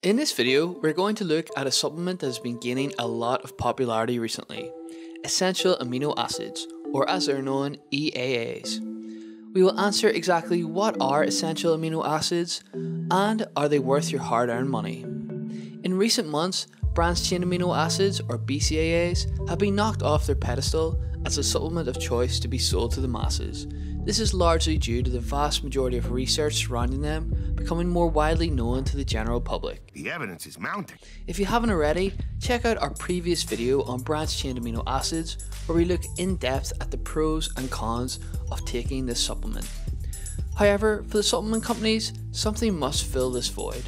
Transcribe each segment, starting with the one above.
In this video, we're going to look at a supplement that has been gaining a lot of popularity recently, essential amino acids, or as they're known, EAAs. We will answer exactly what are essential amino acids and are they worth your hard earned money. In recent months, branched chain amino acids, or BCAAs, have been knocked off their pedestal as a supplement of choice to be sold to the masses. This is largely due to the vast majority of research surrounding them becoming more widely known to the general public. The evidence is mounting. If you haven't already, check out our previous video on branched chain amino acids where we look in depth at the pros and cons of taking this supplement. However, for the supplement companies, something must fill this void.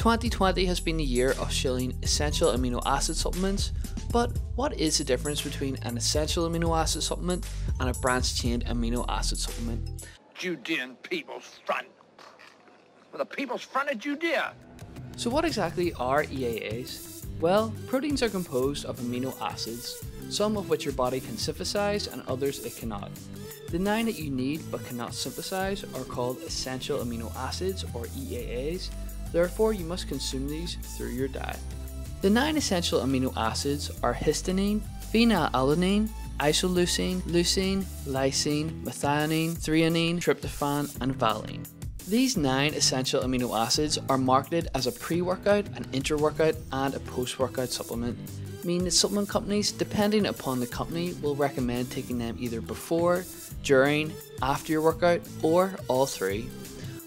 2020 has been the year of shilling essential amino acid supplements, but what is the difference between an essential amino acid supplement and a branched chain amino acid supplement? Judean People's Front. For the People's Front of Judea. So, what exactly are EAAs? Well, proteins are composed of amino acids, some of which your body can synthesize and others it cannot. The nine that you need but cannot synthesize are called essential amino acids or EAAs, therefore, you must consume these through your diet. The nine essential amino acids are histidine, phenylalanine, isoleucine, leucine, lysine, methionine, threonine, tryptophan, and valine. These nine essential amino acids are marketed as a pre workout, an intra workout, and a post workout supplement, meaning that supplement companies, depending upon the company, will recommend taking them either before, during, after your workout, or all three.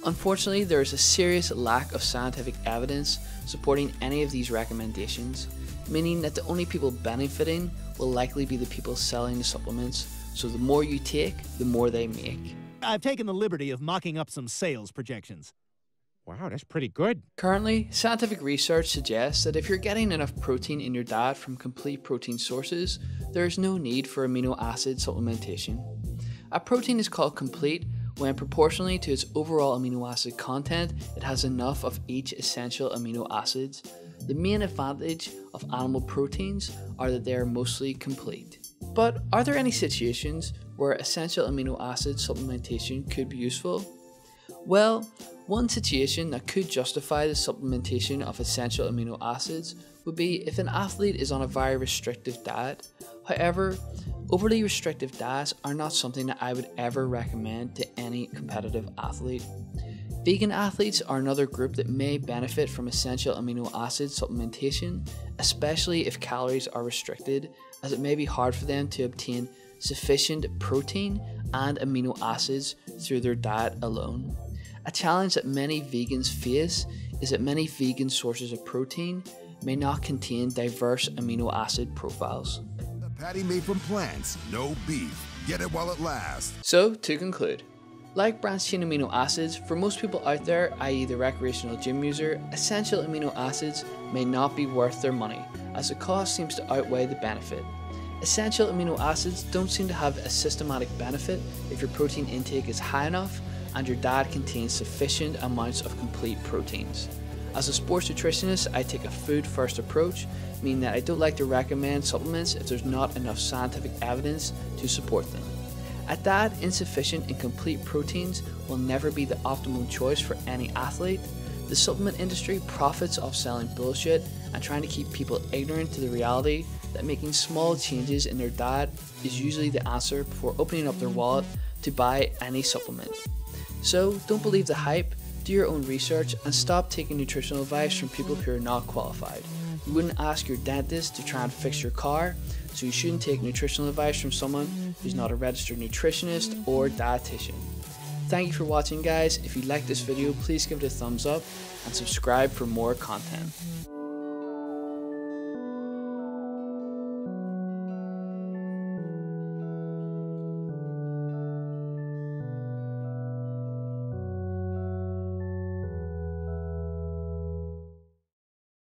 Unfortunately, there is a serious lack of scientific evidence supporting any of these recommendations, meaning that the only people benefiting will likely be the people selling the supplements, so the more you take, the more they make. I've taken the liberty of mocking up some sales projections. Wow, that's pretty good. Currently, scientific research suggests that if you're getting enough protein in your diet from complete protein sources, there is no need for amino acid supplementation. A protein is called complete when proportionally to its overall amino acid content, it has enough of each essential amino acids. The main advantage of animal proteins are that they are mostly complete. But are there any situations where essential amino acid supplementation could be useful? Well, one situation that could justify the supplementation of essential amino acids would be if an athlete is on a very restrictive diet. However, overly restrictive diets are not something that I would ever recommend to any competitive athlete. Vegan athletes are another group that may benefit from essential amino acid supplementation, especially if calories are restricted, as it may be hard for them to obtain sufficient protein and amino acids through their diet alone. A challenge that many vegans face is that many vegan sources of protein may not contain diverse amino acid profiles. Patty made from plants, no beef. Get it while it lasts. So, to conclude, like branched chain amino acids, for most people out there, i.e., the recreational gym user, essential amino acids may not be worth their money, as the cost seems to outweigh the benefit. Essential amino acids don't seem to have a systematic benefit if your protein intake is high enough and your diet contains sufficient amounts of complete proteins. As a sports nutritionist, I take a food first approach, meaning that I don't like to recommend supplements if there's not enough scientific evidence to support them. At that, insufficient and complete proteins will never be the optimal choice for any athlete. The supplement industry profits off selling bullshit and trying to keep people ignorant to the reality that making small changes in their diet is usually the answer before opening up their wallet to buy any supplement. So don't believe the hype, do your own research, and stop taking nutritional advice from people who are not qualified. You wouldn't ask your dentist to try and fix your car, so you shouldn't take nutritional advice from someone who's not a registered nutritionist or dietitian. Thank you for watching guys. If you liked this video, please give it a thumbs up and subscribe for more content.